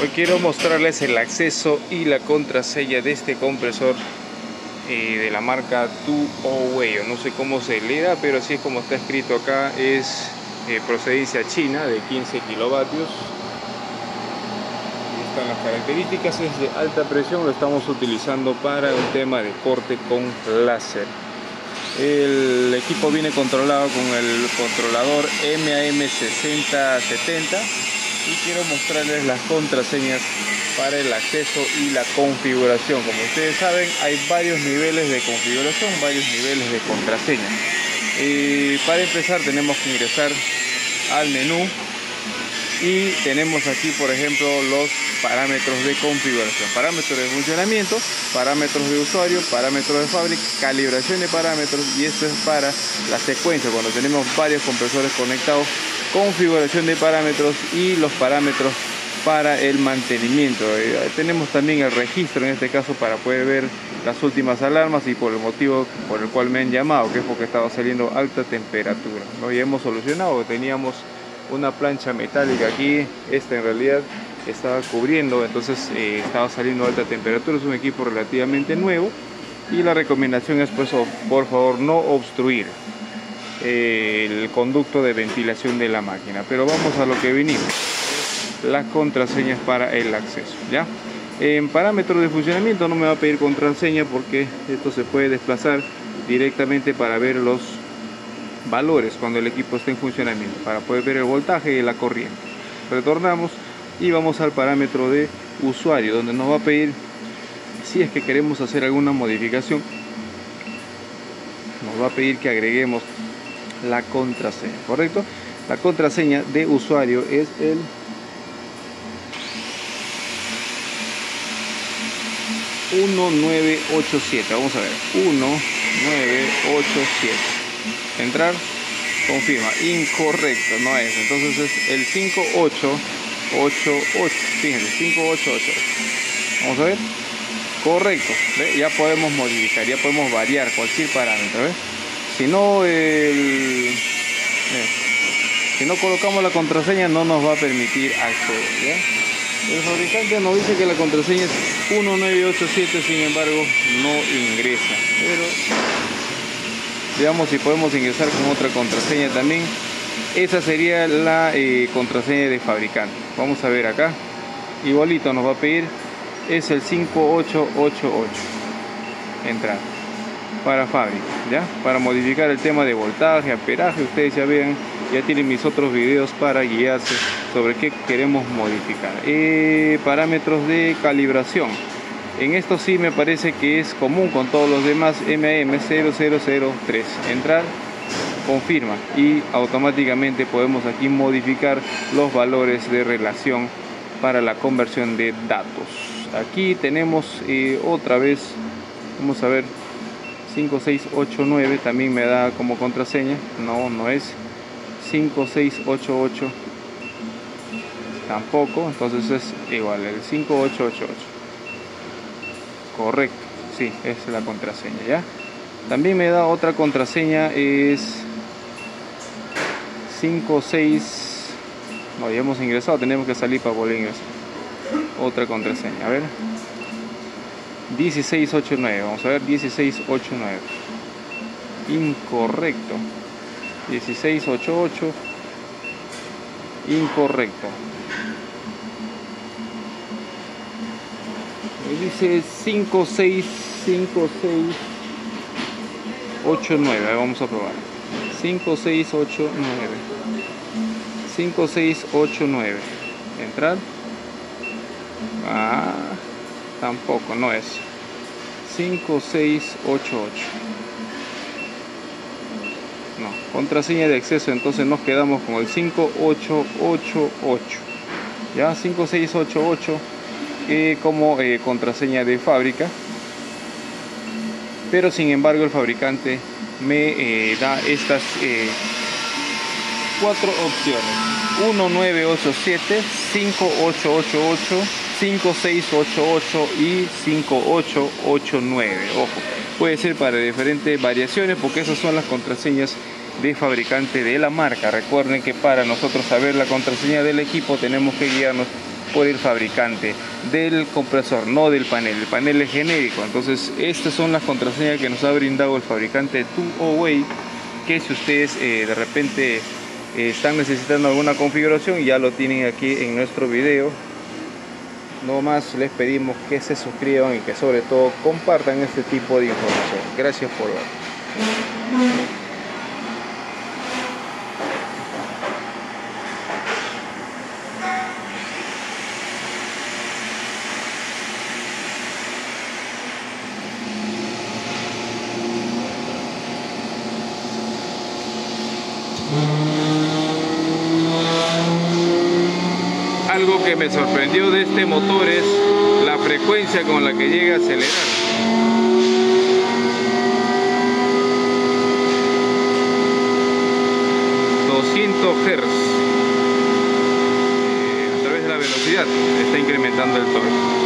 Hoy quiero mostrarles el acceso y la contraseña de este compresor eh, de la marca Tuowei. No sé cómo se lea, pero así es como está escrito acá. Es eh, procedencia china de 15 kilovatios. están las características. Es de alta presión. Lo estamos utilizando para un tema de corte con láser. El equipo viene controlado con el controlador MAM6070 y quiero mostrarles las contraseñas para el acceso y la configuración. Como ustedes saben, hay varios niveles de configuración, varios niveles de contraseña. y para empezar tenemos que ingresar al menú y tenemos aquí por ejemplo los parámetros de configuración, parámetros de funcionamiento, parámetros de usuario, parámetros de fábrica, calibración de parámetros y esto es para la secuencia cuando tenemos varios compresores conectados configuración de parámetros y los parámetros para el mantenimiento. Eh, tenemos también el registro en este caso para poder ver las últimas alarmas y por el motivo por el cual me han llamado, que es porque estaba saliendo alta temperatura. ¿no? Ya hemos solucionado, teníamos una plancha metálica aquí, esta en realidad estaba cubriendo, entonces eh, estaba saliendo alta temperatura, es un equipo relativamente nuevo y la recomendación es pues por favor no obstruir el conducto de ventilación de la máquina. Pero vamos a lo que vinimos. Las contraseñas para el acceso. ¿ya? En parámetros de funcionamiento no me va a pedir contraseña porque esto se puede desplazar directamente para ver los valores cuando el equipo está en funcionamiento, para poder ver el voltaje y la corriente. Retornamos y vamos al parámetro de usuario, donde nos va a pedir si es que queremos hacer alguna modificación. Nos va a pedir que agreguemos la contraseña, ¿correcto? La contraseña de usuario es el ...1987... Vamos a ver... ...1987... Entrar... Confirma... Incorrecto... No es... Entonces es el 5888... Fíjense... 5888... Vamos a ver... Correcto... Ya podemos modificar... Ya podemos variar cualquier parámetro... ¿ves? Si no el, si no colocamos la contraseña no nos va a permitir acceder el fabricante nos dice que la contraseña es 1987 sin embargo no ingresa. Pero veamos si podemos ingresar con otra contraseña también. Esa sería la eh, contraseña de fabricante. Vamos a ver acá. Igualito nos va a pedir es el 5888 entrar para fábrica, ¿ya? Para modificar el tema de voltaje, amperaje, ustedes ya vean, ya tienen mis otros videos para guiarse sobre qué queremos modificar. Eh, parámetros de calibración. En esto sí me parece que es común con todos los demás MM0003. Entrar, confirma y automáticamente podemos aquí modificar los valores de relación para la conversión de datos. Aquí tenemos eh, otra vez, vamos a ver 5689 también me da como contraseña. No no es 5688 tampoco entonces es igual el 5888 correcto sí es la contraseña ya también me da otra contraseña es 56 no ya hemos ingresado tenemos que salir para volver a ingresar otra contraseña a ver 1689, vamos a ver 1689. Incorrecto. 1688. Incorrecto. Dice 565689. Vamos a probar. 5689. 5689. Entrar. Ah tampoco no es. 5688 no contraseña de acceso entonces nos quedamos con el 5888 ya 5688 eh, como eh, contraseña de fábrica. Pero sin embargo el fabricante me eh, da estas cuatro opciones. 1987 5888 5688 y 5889. Ojo, puede ser para diferentes variaciones porque esas son las contraseñas de fabricante de la marca. Recuerden que para nosotros saber la contraseña del equipo tenemos que guiarnos por el fabricante del compresor, no del panel. El panel es genérico. Entonces, estas son las contraseñas que nos ha brindado el fabricante Way que si ustedes eh, de repente eh, están necesitando alguna configuración, ya lo tienen aquí en nuestro video. No más les pedimos que se suscriban y que sobre todo compartan este tipo de información. Gracias por ver. Que me sorprendió de este motor es la frecuencia con la que llega a acelerar. Hz eh, a través de la velocidad está incrementando el torque.